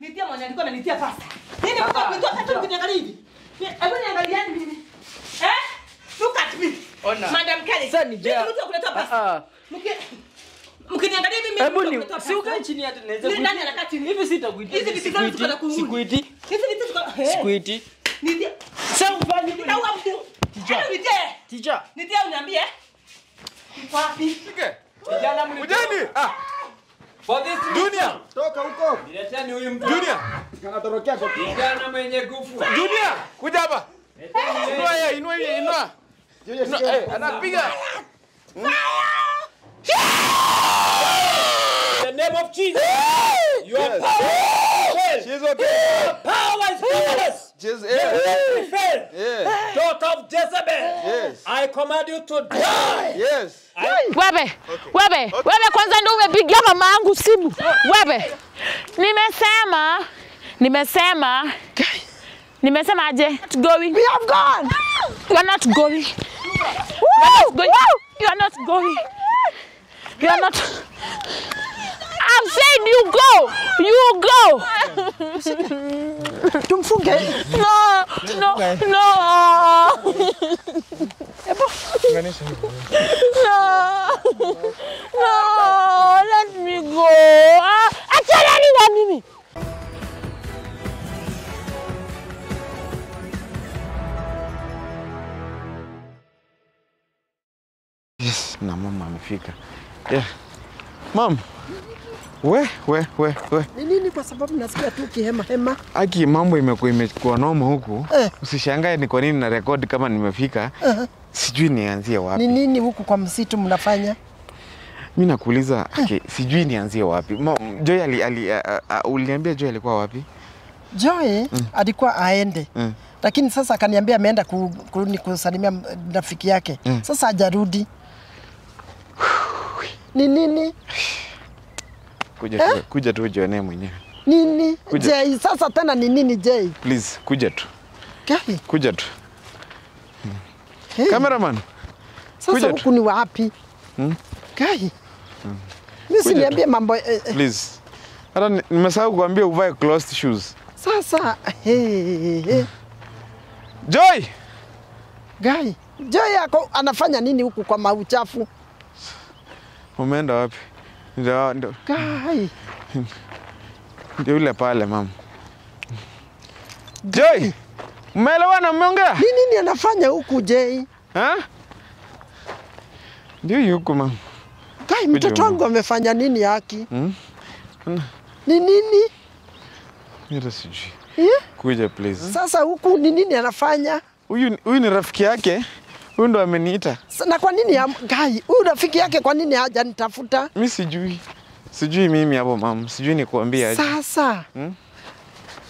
Nitia mwenye alikuwa ananitia pasta. Nini kwa kunitoa hata ukiniangalia hivi? Hebu niangalieni mimi. Eh? Look at me. Ona. Madam Kelly. Sasa ni. Mimi mtu wa kuleta pasta. Ah, ah. Mki- Mkiniangalia mimi Hebu mtu ni si ukae chini hata naweza kuiti- nani anakaa chini? Hivi sitakuitia. Hizi vitu gani ziko na kunguni? Sikuiti. Hizi vitu ziko. Sikuiti. Nitia. Sasa ufanye nini? Nitaua mtu. Hebu nitie. Teacher. Uniambie. Wapi? Kijana Kujeni! Ah, For this Junior! Toka huko. Nileteni huyu mtu. Junior! Kanatorokea kwa Kijana mwenye nguvu. Junior! Kuja hapa. Inua yeye, inua yeye, inua. Junior, sikia. eh, anapiga. In the name of Jesus. Your Yes. power. She's okay. Power is powerless. Yeah. Fail. Yeah. Daughter of Jezebel. Yes. I command you to die. Yes. Wewe, wewe, wewe kwanza ndio umepigia mama yangu simu. Wewe. Nimesema, nimesema. Nimesema aje? Not going. We have gone. You are not going. You are not going. You are not going. You are not. I'm saying you go. You go. Tumfunge. No, no, no. No, no, let me go. Ah, Achana na mimi. Yes, na mama amefika. Yeah. Mam. We, we, we, we. Ni nini kwa sababu nasikia tu kihema hema. Aki mambo imekuwa imekuwa noma huku. Eh. Usishangae ni kwa nini na rekodi kama nimefika. Sijui nianzie Ni wapi. nini huku kwa msitu mnafanya? Mimi nakuuliza, okay, sijui nianzie wapi. Ma, Joy ali, ali uh, uh, uliniambia Joy alikuwa wapi? Joy alikuwa aende Mm. lakini sasa akaniambia ameenda ku, ku, ni kusalimia rafiki yake sasa hajarudi. Ni nini Kuja tu, kuja tu ujionee mwenyewe. nini Kuja. Jay? Sasa tena ni nini Jay? Please, kuja tu. Gani? Kuja tu. hey, Cameraman. sasa huku ni wapi? Kai, mimi Hmm. tu. niambie mambo eh, eh, Please. Hata nimesahau kuambia uvae closed shoes. sasa hey, hey. Joy! Gai, Joy yako anafanya nini huku kwa mauchafu? Umeenda wapi? Ndio ndio Kai. ndio yule pale mama. Joy! Mmeelewana mmeongea? ni nini anafanya huku Jay? Ha? Ndio yuko mama. Kai, mtoto wangu amefanya nini haki? Hmm? Ni nini? Mira sijui. Eh? Kuja please. Sasa huku ni nini anafanya? Huyu huyu ni rafiki yake. Huyu ndo ameniita. Na kwa nini ya Gai, huyu rafiki yake kwa nini haja nitafuta? Mimi sijui. Sijui mimi hapo mam, Sijui nikuambia aje. Sasa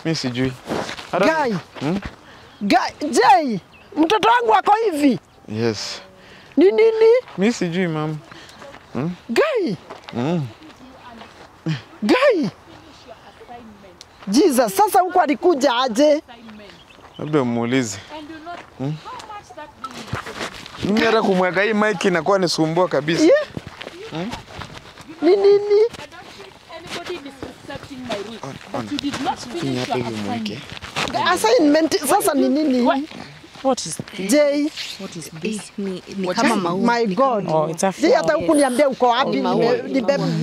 Mimi sijui. Hata- Gai, Hmm? Gai, Jay, mtoto wangu ako hivi. Yes. Ni nini? Mimi sijui mam. Hmm? Gai, Mm. Gai. Jesus, sasa huko alikuja aje? Labda muulize. Mimi hata kumweka hii mic inakuwa nisumbua kabisa. Yeah. Ni nini? Finya mweke. Assignment sasa ni nini? What is Jay, Ni, ni, ni kama maua. my God. Oh, it's a Je, hata huku niambia uko wapi? Nime-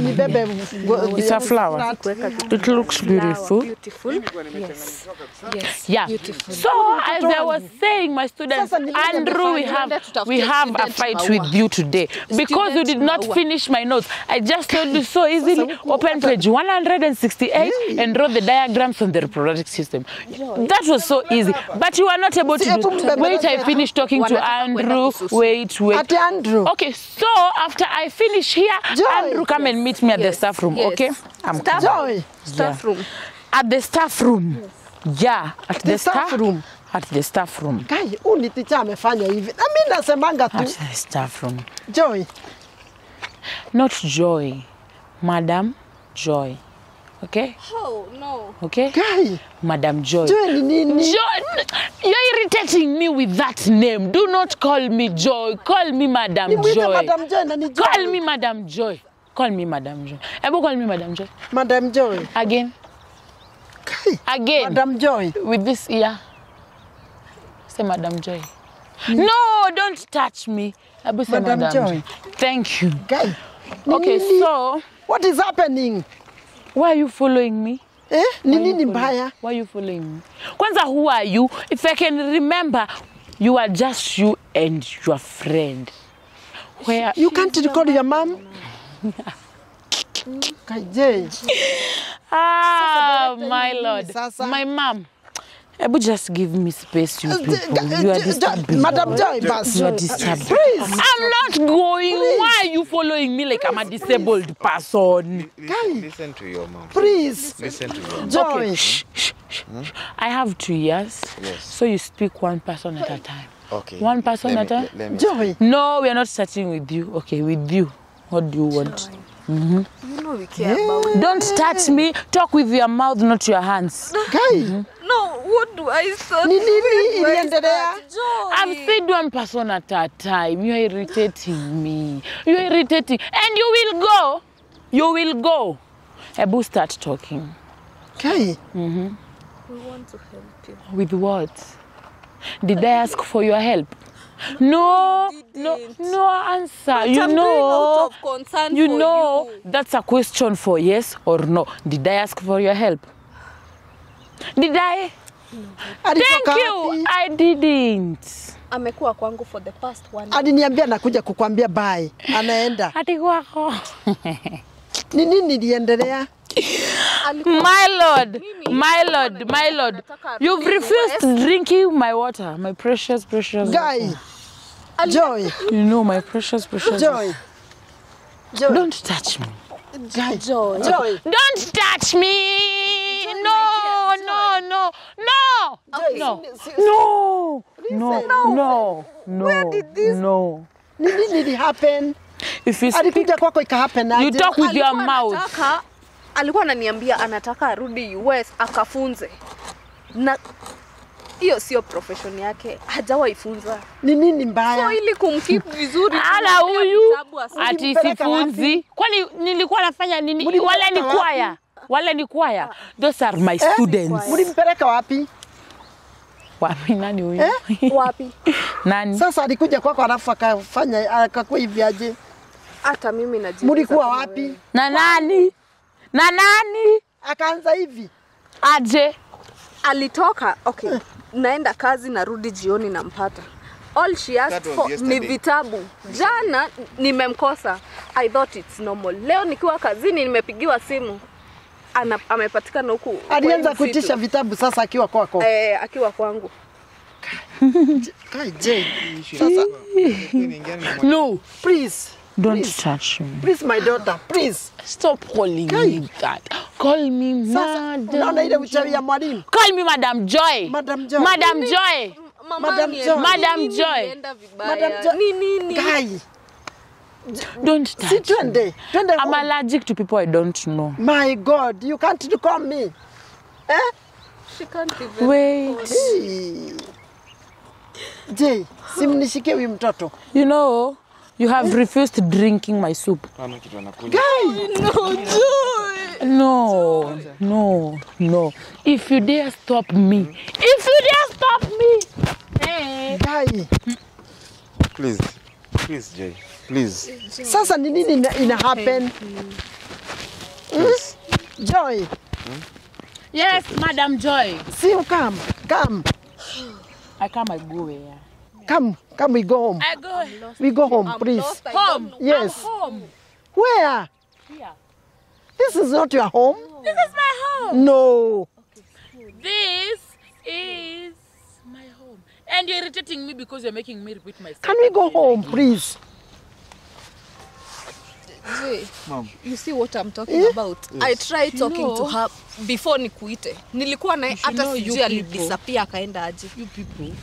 Nibebe. It's a flower. It looks beautiful. Beautiful. Yes. Yes. Yeah. Beautiful. So as I was saying, my students, Andrew, we have we have a fight with you today because you did not finish my notes. I just told you so easily. Open page 168 and draw the diagrams on the reproductive system. That was so easy, but you are not able to do. Hebu Wait, I finish talking to Andrew. Wait, wait. Ati Andrew. Okay, so after I finish here, Joy. Andrew, come yes. and meet me at yes. the staff room. yes. Okay, I'm Staff- Joy. Staff room. at the staff room. Yeah, at the, the staff staff room. At the staff room. Kai, uni ni ticha amefanya hivi. Na mimi nasemanga tu At the staff room. Joy. Not Joy, Madam Joy. Okay? Oh, no. Okay? Gai, Madam Joy. Joy nini? Joy, you're irritating me with that name. Do not call me Joy. Call me Madam Joy. Madam Joy na ni Joy. Call me Madam Joy. call me Madam Joy. Ebu call me Madam Joy. Madam Joy. Again. Kai. Again. Madam Joy. With this ear. Say Madam Joy. Hmm. No, don't touch me. Ebu say Madam Madam, Joy. Joy. Thank you. Guy. Okay, Nini? so What is happening? Why are you following me? Eh? Ni nini mbaya? Why are you following me? Kwanza, who are you? If I can remember, you are just you and your friend. Where? You can't record your mom? Kaje. Ah, my lord. My mom. Ebu just give me space, you uh, people. You are disturbing. Madam Joy. You uh, are disturbing. Please. I'm not going. Why are you following me like I'm a disabled person? Listen, listen to your mom. Please. Listen to your mom. Joy. Shh, shh, shh. Hmm? I have two years. Yes. So you speak one person at a time. Okay. One person let at a- time. me Joy. No, we are not starting with you. Okay, with you. What do you want? You know we care about. Don't touch me. Talk with your mouth, not your hands. Guy. No, what do I start? Ni nini iliendelea? I've said one person at a time. You are irritating me. You are irritating. And you will go. You will go. Ebu start talking. Kai. Mm -hmm. We want to help you. With what? Did I ask for your help? No, no, no answer. But You I'm know, out of concern you for know, you. that's a question for yes or no. Did I ask for your help? Did I? No. Thank you. I didn't. Amekuwa kwangu for the past one. Aliniambia nakuja kukwambia bye. Anaenda. Hadi kwako. Ni nini iliendelea? my lord, my lord, my lord, you've refused drinking my water, my precious, precious guy. Water. Joy, you know my precious, precious joy. Joy, don't touch me. Joy, joy, don't touch me. Joy, no, no, no, no, joy. no, no, no, no, no. no. Where did this? No. Did this really happen? If you speak, you talk with your mouth. Alikuwa ananiambia anataka arudi US akafunze na hiyo sio profession yake, hajawaifunza. Ni nini mbaya? So ili kumkeep vizuri, Ala huyu ati sifunzi. Kwani nilikuwa nafanya nini? Wala ni kwaya, wala ni kwaya. Those are my eh, students. Mlimpeleka wapi? Wapi nani huyu? Eh? Wapi? Nani? Sasa alikuja kwako alafu akafanya akakuwa hivi aje? Hata mimi najiuliza Mlikuwa wapi? Na nani? Na nani? Akaanza hivi. Aje. Alitoka, okay, naenda kazi narudi jioni nampata. All she asked for ni vitabu. Jana nimemkosa. I thought it's normal. Leo nikiwa kazini nimepigiwa simu. Ana, amepatikana huku Alianza kutisha vitabu sasa akiwa kwako. eh, akiwa kwangu. Kai Jane. Sasa No. please, Don't please, touch me. please my daughter, please. Stop calling Kai. me that. Call me Sasa unaona ile Madam. uchawi ya mwalimu? Call me Madam Joy. Madam Joy. Madam Joy. Madam Joy. Madam Joy. Madam Joy. Ni nini? Guy, Don't si touch me. twende. Twende I'm home. allergic to people I don't know. My God, you can't call me. Eh? She can't even Wait. Hey. Jay, simnishike huyu mtoto. You know, you have refused drinking my soup. Guy! No. Guy, No, no, no. If you dare stop me, if you dare stop me, hey. guy. Please. Please, Jay. Please. Sasa ni nini ina, ina happen? Please. Joy, Yes, Madam Joy. see you come. Come. I come, I go yeah. Come. Come we go home. I go We go home, I'm please. lost, home. Yes. I'm home. Where? Here. This is not your home. This is my home. No. This is my home. And you're irritating me because you're making me repeat myself. Can we go home, please? Mom. you see what I'm talking yeah. about? Yes. I tried talking know- to her before nikuite. Nilikuwa naye should hata sijui alidisappear akaenda aje. You people,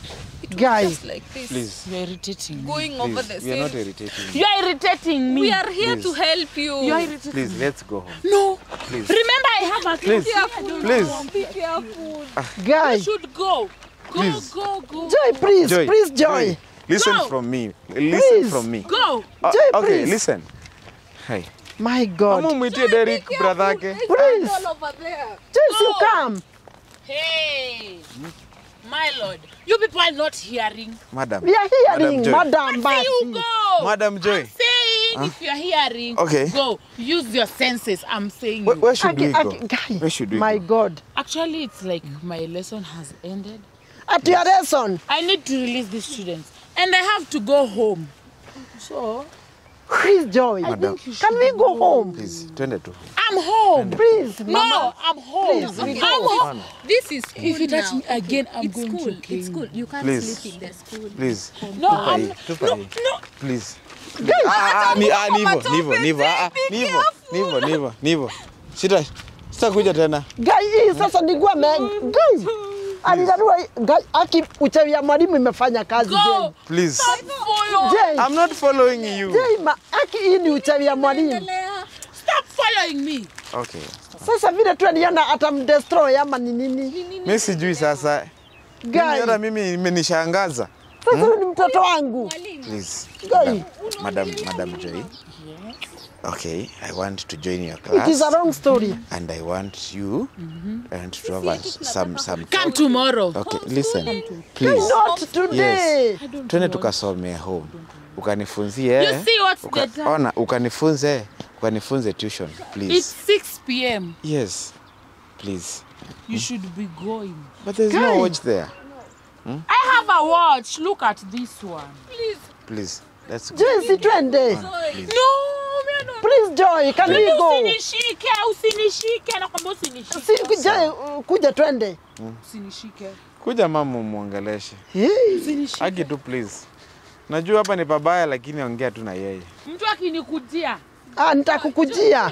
It was Guys. just like this. Please. you're irritating me. Going over the same. You're not irritating me. You're irritating me. We are here please. to help you. You're irritating Please, me. let's go home. No. Please. Remember, I have a Please. Please. Be careful. Guys. You should go. Go, Please. go, go. Joy, please. Joy. Please, Joy. Listen Go. from me. Listen Please. from me. Go. Uh, Joy, okay, please. listen. Hey. My God. Amu mwitie Derek brother yake. Please. James, you come. Hey, my lord, you people are not hearing. Madam. We are hearing, Madam. Madam Say you go. Madam Joy. I'm saying if you're hearing, Okay. go. Use your senses. I'm saying. Where, you. where should we go? Guy, Where should we My go? God. Actually, it's like my lesson has ended. At your lesson. I need to release these students, and I have to go home. So Please, I Madam. Can we go home? Please, twende tu. I'm home. Please, No, Mama. I'm home. Please, we I'm go. home. This is school If you touch now. me again, I'm it's going school. to kill It's school. You can't Please. sleep in the school. Please. No, I'm Tupa no, no. Please. Ah, ah, ni ah, nivo, nivo, nivo, hivyo, ni hivyo. Ah, ah, nivo, nivo, nivo. hivyo. Sita kuja tena. Guys, sasa ni gua me. Guy. Aki uchawi ya mwalimu imefanya kazi Go. Please. Jay. I'm not following you. Jay, ma, aki hii ni uchawi ya mwalimu. Stop following me. Okay. Sasa vile tu aliona atamdestroy ama ni nini? Mimi sijui sasa. Hata mimi imenishangaza. sasa hmm? ni mtoto wangu. Please. Madam, Madam Joy. Okay, I want to join your class it is a long wrong story. and I want you mm-hmm. and to have a, some some Come tomorrow. Okay, listen. Please. Not today. yes. Twende tukasomea home. Ukanifunzie. You see what's uka, the time? Ona, ukanifunze, ukanifunze tuition, please It's please. 6 p.m. Yes. Please. You hmm? should be going. But there's no watch there. hmm? I have a watch. Look at this one. Please. please Let's go. Jesse twende. Please. No, no. Please, Joy, can we go? Usinishike, usinishike, nakwambia usinishike. Si, Joy, kuja twende. Usinishike. Kuja mama muongeleshe. Hey. Usinishike. Agi tu please. Najua hapa ni pabaya lakini ongea tu na yeye. Mtu akinikujia. Ah, nitakukujia.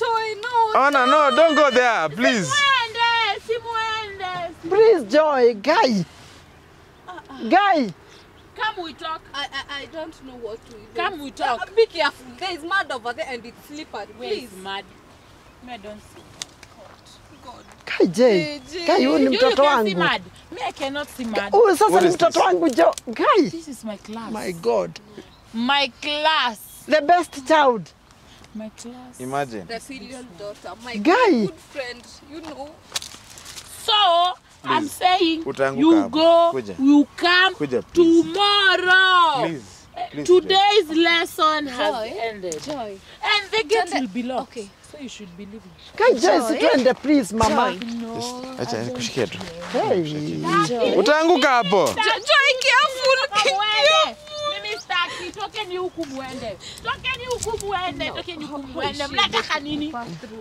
Joy, no. Oh no, don't go there, please. Simuende, simuende. Please, Joy, guy. Guy, Come we talk. I, I, I don't know what to do. Come we talk. Uh, Be careful. There is mud over there and it's slippery. Where Please. is mud? Me I don't see. huyu ni You, you mtoto can see wangu. mad. Me I cannot see mad. Huyu sasa ni mtoto wangu Jo. Guy, This is my class. my God. My class. The best child. My class. Imagine. The filial daughter. My Guy. good friend. You know. So, I'm saying Utaanguka you go, Kuja. you come Kuja, please. tomorrow. Please. Please. Today's please. lesson has Joy. ended. Joy. And the gate Twende- will be locked. Okay. So you should be leaving. you just si twende please, mama. Acha nikushikie tu. Hey. Utaanguka hapo. Joy, careful. Mimi sitaki. Tokeni huku muende. Tokeni huku muende. Tokeni huku muende. Mnataka nini?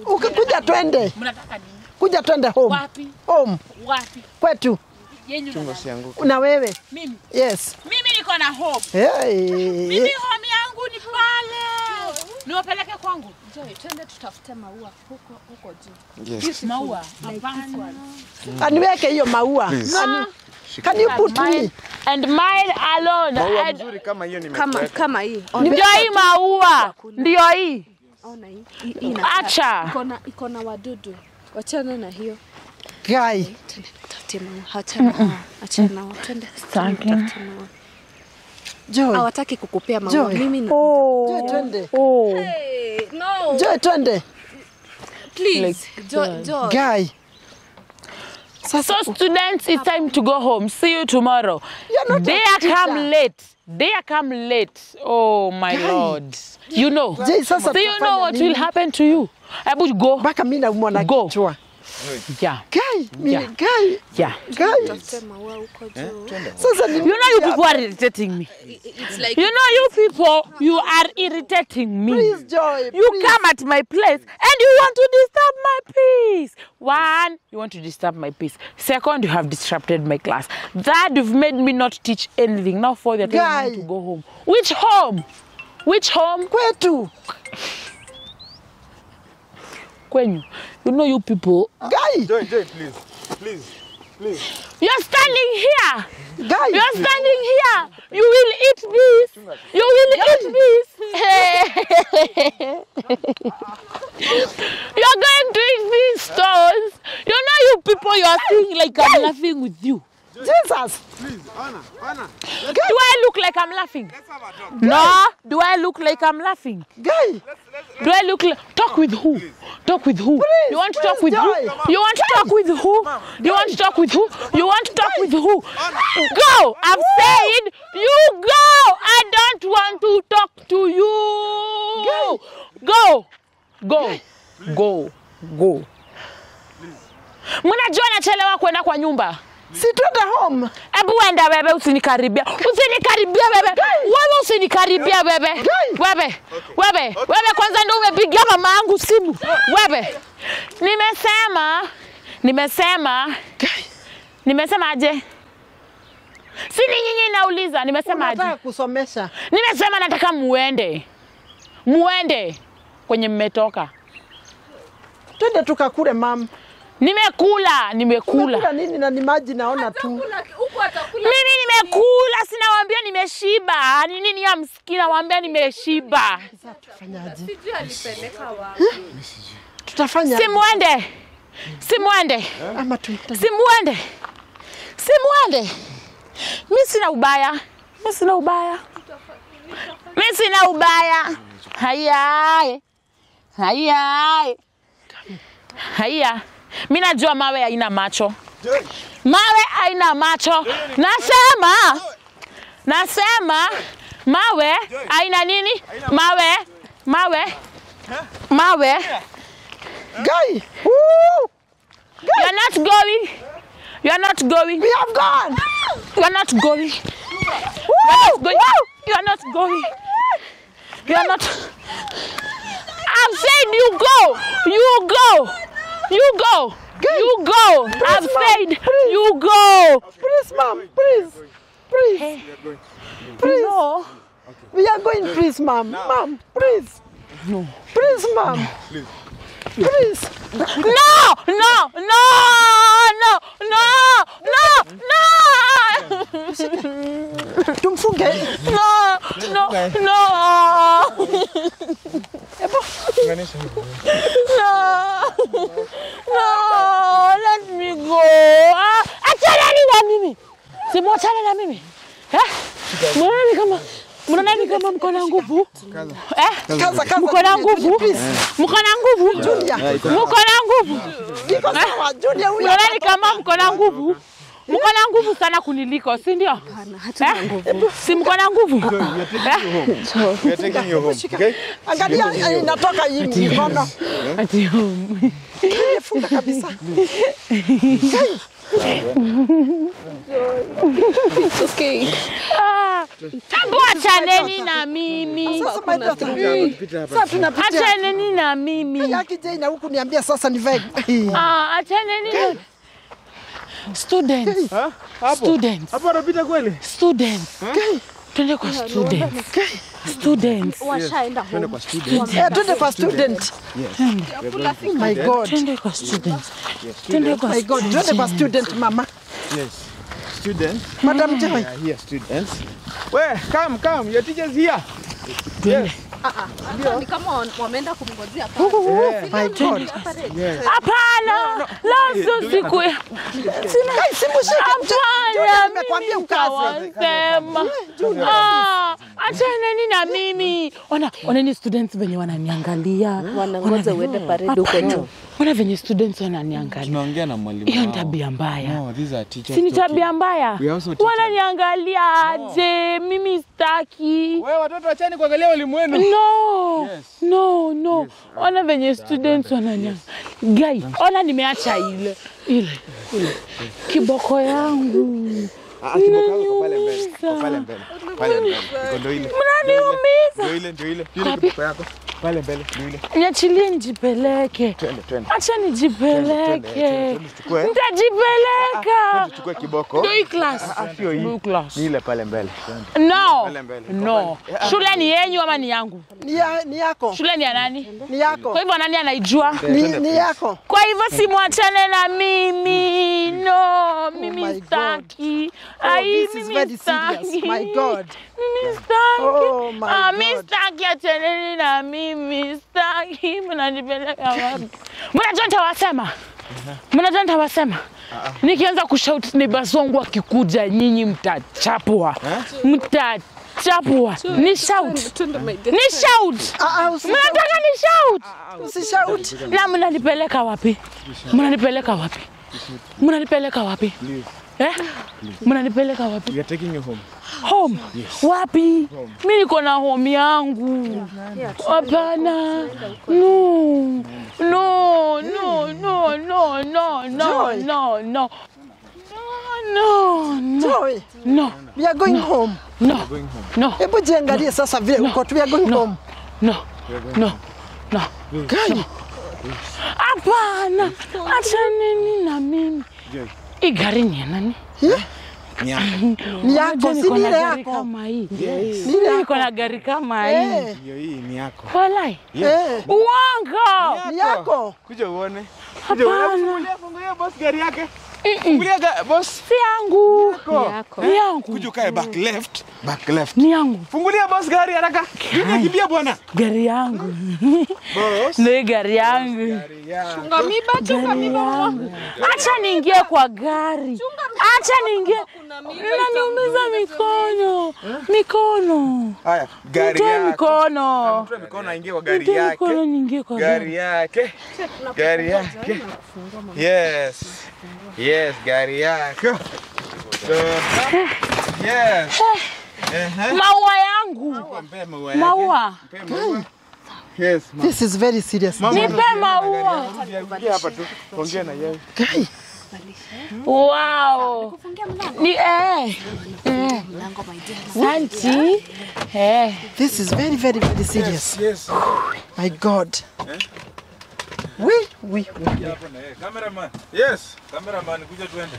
Ukikuja twende. Mnataka nini? Kuja twende home. Wapi? Home. Wapi? Kwetu. Chungo na wewe. mimi. Yes. Mimi niko na home. Hey. Mimi home yangu ni pale. Niwapeleke kwangu. Joy, twende tutafute maua huko huko juu. Yes. Maua. Hapana. Aniweke hiyo maua. Please. Ani- Can you put me? And mine alone. Maua And mzuri kama hiyo Kama nimekuweka. kama hii. ndio hii maua. Ndio hii. Ona hii. Hii- hii inakaa- Acha. Iko na iko na wadudu. Wachana na hiyo. Joy. Hawataki kukupea maua. Mimi na Joy, twende. Hey, no. Joy, twende. Please. Joy, Joy. Guy. So students, it's time to go home. See you tomorrow. Teacher. come late. They come late. Oh my Guys. lord. You know. Jay, sasa Do you know what will happen to you? Hebu go. Mpaka mimi naumwa na Go. Yeah. Guy, Yeah. guy. Yeah. Guy. Sasa You know you people are irritating me. It's like You know you people, you are irritating me. Please, Joy. You please. come at my place and you want to disturb my peace. One, you want to disturb my peace. Second, you have disrupted my class. Third, you've made me not teach anything. Now, fourth, you're telling me to go home. Which home? Which home? Kwetu. Kwenyu. You know you people. Guy. Joy, Joy, please. Please. Please. You're standing here. Guy. You're standing here. You will eat this. You will eat this. You're going to eat these stones. You know you people, you are seeing like I'm laughing with you. Jesus. Please, Anna, Anna. Do I look like I'm laughing? No, Do I look like I'm laughing? Guy, Do I look like talk with who? Talk with who? Please, you want to talk with die. who? You want to talk with who? You want to talk with who? You want to talk with who? Go! I've said you go! I don't want to talk to you! Go! Go! Go! Go! Mnajua nachelewa kwenda kwa nyumba. Si twende home. Hebu enda wewe, usinikaribia, usinikaribia wewe, wewe usinikaribia wewe, wewe, wewe, wewe. Kwanza ndio umepigia mama yangu simu wewe. Nimesema, nimesema, nimesema aje? Si ni nyinyi nauliza, nimesema aje? Nataka kusomesha. Nimesema nataka muende, muende kwenye mmetoka. Twende tukakule mam. Nimekula, nimekula. Kuna nini na ni maji naona tu. Mimi nimekula, sinawambia nimeshiba. Ni nini ya msikini wambia nimeshiba. Tufanyaje? sijui alipeleka wapi. Tutafanya Simwende, simwende, ama tu simwende, simwende. Mi sina ubaya, mi sina ubaya, mi sina ubaya. Haya, haya, haya. Mi najua mawe haina macho, mawe haina macho. Nasema, nasema mawe haina nini? Mawe, mawe, mawe. Guy. Woo! You're not going. You're not going. We have gone. You're not going. You're not going. You're not going. You're not. I've said you go. You go. You go. You go. I've said you go. Please, ma'am. Please. Please. Please. No. We are going, please, ma'am. Ma'am, please. No. Please, mom. Please. No. No. No. No. No. No. No. Tumfunge. No. No. No. No. No, let me go. Ah, Achanani na mimi. Simwachane na mimi. Eh? Mwanani kama mwanani kama mko na nguvu? Eh? Kaza, kaza. Mko na nguvu? Mko na nguvu? Mko na nguvu? Niko sawa. Julia huyu. Mwanani kama mko na nguvu? Mko na nguvu sana kuniliko, si ndio? Eh? Si mko na nguvu? Eh? We are taking you home. Okay? Angalia eh, inatoka hii mikono. Ati Funga kabisa. Okay. ah, Tangu achaneni na mimi. Achaneni na mimi. Na huku niambia sasa nivae. Ah, achaneni students. Students. Hapo anapita kweli? Students. Twende kwa student. Student. Washaenda home. Eh, twende kwa student. My God. Twende kwa student. Twende kwa My God. Twende kwa student mama. Yes. Student. Madam Joy. Here, students. Where? come, come. Your teacher's here. Yes. Ni kama wa- wameenda kumngojea God. Hapana. La sio siku. Sina simushike. Hapana. nimekwambia ukaze. nitawasema. Ah, achaneni na mimi. Ona, oneni students venye wananiangalia. Wanangoja uende parade huko juu. Ona venye students wananiangalia. Tunaongea na mwalimu. Hiyo ni tabia mbaya. No, these are teachers. Si ni tabia mbaya? Wananiangalia aje? Mimi sitaki. We, watoto wachani kuangalia walimu wenu. No, Yes. no, no. Ona venye students wananya. Guy, ona nimeacha ile ile ile kiboko yangu. Ah, ah, ile. Mnaniumiza. Ndio ile, ndio ile. Kiboko yako. Pale mbele, ndio ile. Niachilie nijipeleke. Twende, twende. Acha nijipeleke. Nitajipeleka. Tuchukue kiboko. Ndio hii class. Ah, sio hii. Ndio class. Ni ile pale mbele. No. Pale mbele. No. Shule ni yenyu ama ni yangu? Ni ya- ni yako. Shule ni ya nani? Ni yako. Kwa hivyo nani anaijua? Ni, ni yako. Kwa hivyo simwachane na mimi. No, mimi God. Oh, Ai, this is mimi very serious. sitaki. My God. Mimi sitaki. Oh, my Ah, mimi God. sitaki achaneni na mimi. Sitaki. Mnanipeleka wapi? Mnajua nitawasema. Mnajua nitawasema. Nikianza kushout ni akikuja nyinyi mtachapwa. mtachapwa. ni shout ni shout usi- mnataka ni shout usishout. na mnanipeleka wapi mnanipeleka wapi mnanipeleka wapi eh mnanipeleka wapi We are taking you home. Home? Wapi? Mi niko na home yangu. Hapana. No. No no no no no no no no. No no Joy, no. We are going home. no. No. Hebu jiangalie sasa vile uko tu, we are going home. no. No. no. Kai, hapana. Acha nini na mimi? Hii gari ni ya nani? Ni yako. Ni yako, si ni ile yako. kama hii. Ni ile Mimi niko na gari kama hii. Eh, Hiyo hii ni yako. walai eh, uongo. Ni yako. Kuja uone. Kuja uone. Fungulia, fungulia boss gari yake. Fungulia boss. si yangu Yako. ni yangu Kuja ukae back left. Back left. ni yangu Fungulia boss gari haraka. Kimbia kimbia bwana. gari yangu Boss. ndio gari yangu Chunga miba, chunga miba. acha niingie kwa gari acha niingie naniumiza mikono mikono Haya, gari yako. mikono mikono aingie kwa gari yake. mikono niingie kwa gari yake. Gari yake. Yes. Yes, gari yako. So, yes. Ehe. maua yangu maua maua maua. Yes, ma. This is very serious. Mama, nipe maua Rudia hapa tu. Ongea na yeye. Kai, wow ni eh eh santi eh this is very, very, very serious. Yes. My God. We, oui, oui. Cameraman. Yes. Cameraman, kuja tuende.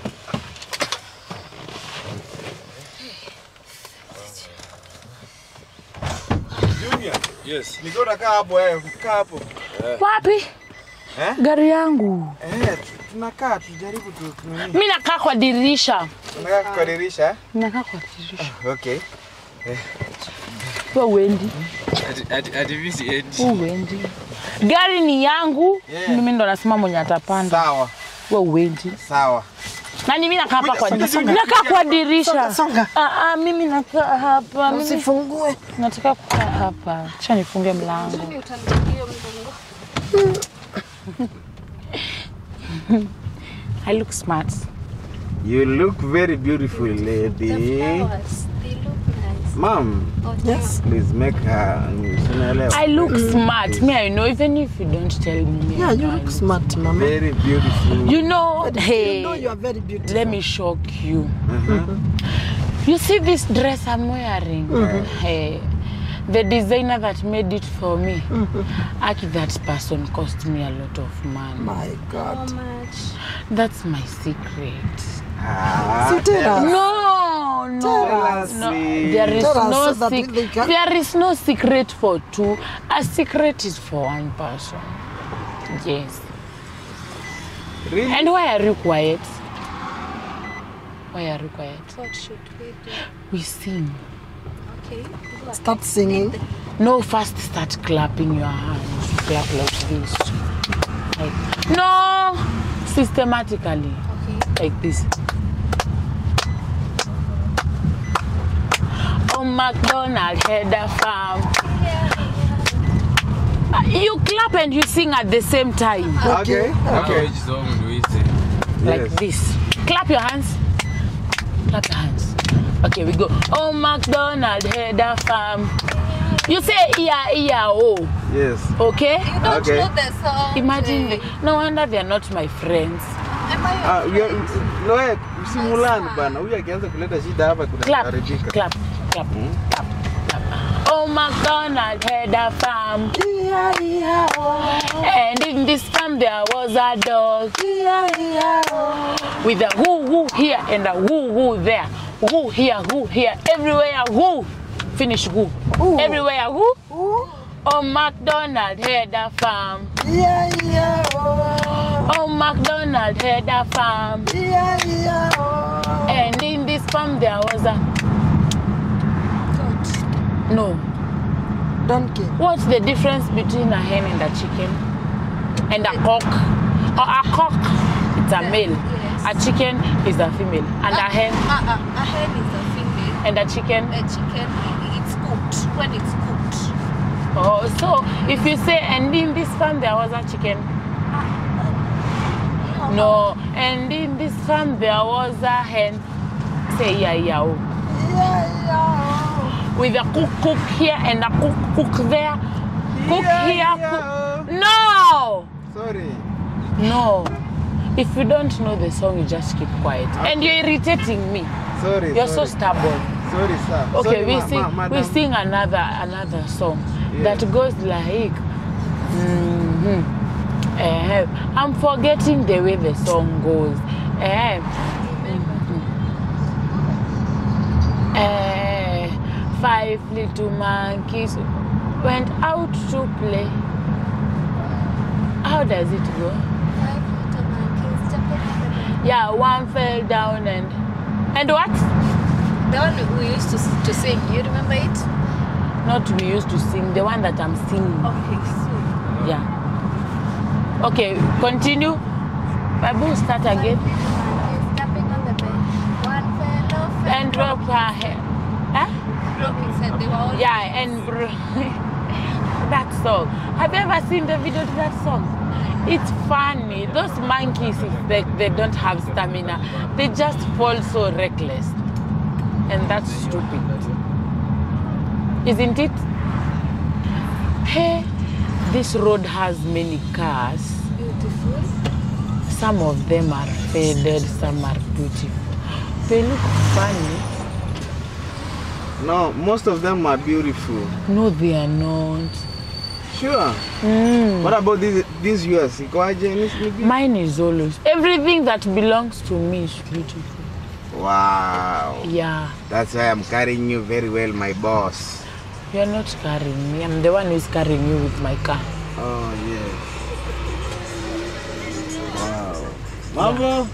Junior. Yes. Niko kaa hapo wewe, kaa hapo. wapi Eh? gari yangu Eh, tunakaa tujaribu tu. Mimi nakaa kwa dirisha kwa dirisha. nakaa kwa dirisha Okay. we uendi Ati ati visi uendi gari ni yangu Yeah. mimi ndo nasema mwenye atapanda Sawa. Wewe uendi Sawa. nani mimi nakaa hapa kwa dirisha nakaa kwa dirisha Songa, songa. Ah, ah, mimi nakaa hapa mimi Usifungue. nataka kukaa hapa Acha nifunge mlango I look smart. You look very beautiful, lady. Mom, Yes. please make her. I look mm. smart. Me, I know, even if you don't tell me. Yeah, you look smart, Mama. Very beautiful. You know, hey, You know you are very beautiful. let me shock you. You see this dress I'm wearing? Mm-hmm. Hey, the designer that made it for me, actually that person cost me a lot of money. My God. How much? That's my secret. Ah, So tell us. No, no, Tell us, no. There is Tell us no so sec- can- there is no secret for two. A secret is for one person. Yes. Really? And why are you quiet? Why are you quiet? What should we do? We sing. Okay. Start singing. No, first start clapping your hands. Clap like this. Like, no, systematically. Okay. Like this. Oh, McDonald had a farm. You clap and you sing at the same time. Okay. Okay. like Yes. this. Clap your hands. Clap your hands. Okay, we go. Oh, McDonald had a farm. You say yeah, yeah, oh. Yes. Okay? You don't Okay. know the song. Imagine, the, no wonder they are not my friends. Ah, we are- Noe, usimulani bana. Huyu akianza kuleta shida hapa kunaharibika. Clap, clap, clap, clap, clap. Oh, McDonald had a farm. Yeah, yeah, oh. And in this farm there was a dog. Yeah, yeah, oh. with a woo woo here and a woo woo there. Woo here, woo here, everywhere woo. Finish woo. Ooh. Everywhere woo. Ooh. Oh, McDonald had a farm. Yeah, yeah, oh. Oh, McDonald had a farm. Yeah, yeah, oh. And in this farm there was a. No. Donkey. What's the difference between a hen and a chicken? And a cock? Or a cock, it's a male. Yes. A chicken is a female. And a hen Uh, uh, a hen is a female. and a chicken A chicken it's cooked when it's cooked. Oh, so if you say, and in this farm there was a chicken. No, and in this farm there was a hen. Say yeah, yeah. oh. With a cook cook here and a cook cook there. Cook here. Cook. No, Sorry. no. If you don't know the song, you just keep quiet. Okay. And you're irritating me. Sorry. You're sorry. so stubborn. Sorry, sir. Okay, Sorry, we ma- sing ma- we sing another another song Yeah. that goes like mhm. Eh, I'm forgetting the way the song goes. Mhm. Eh, five little monkeys went out to play. How does it go? Yeah, one fell down and and what? The one we used to, to sing, you remember it? Not we used to sing, the one that I'm singing. Okay, so. Yeah. Okay, continue. Babu, start again. And drop her hair. Huh? Yeah, and bro. that song. Have you ever seen the video to that song? It's funny. Those monkeys, if they, they don't have stamina, they just fall so reckless. And that's stupid. Isn't it? Hey, this road has many cars. beautiful. Some of them are faded, some are beautiful. They look funny. No, most of them are beautiful. No, they are not. Sure. Mm. What about this this yours? Ikoaje? Ni- ni- Mine is always everything that belongs to me is beautiful. Wow. Yeah, That's why I'm carrying you very well, my boss. You're not carrying me. I'm the one who is carrying you with my car. Oh yes. Wow. Mambo?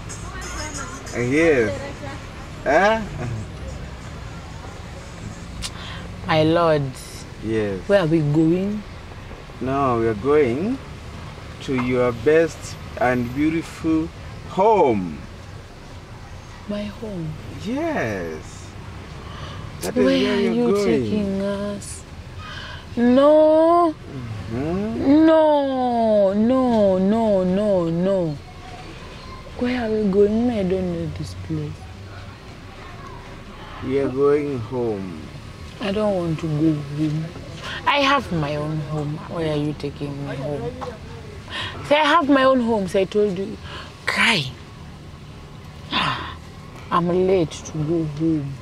Yes. Eh? My lord, Yes. where are we going? Now we are going to your best and beautiful home. My home. Yes. That Where where are you're going. taking us? No, Hmm? no, no, no, no, no. Where are we going? I don't know this place. We are going home. I don't want to go home. I have my own home. Where are you taking me home? Say I have my own home. So I told you, cry. I'm late to go home.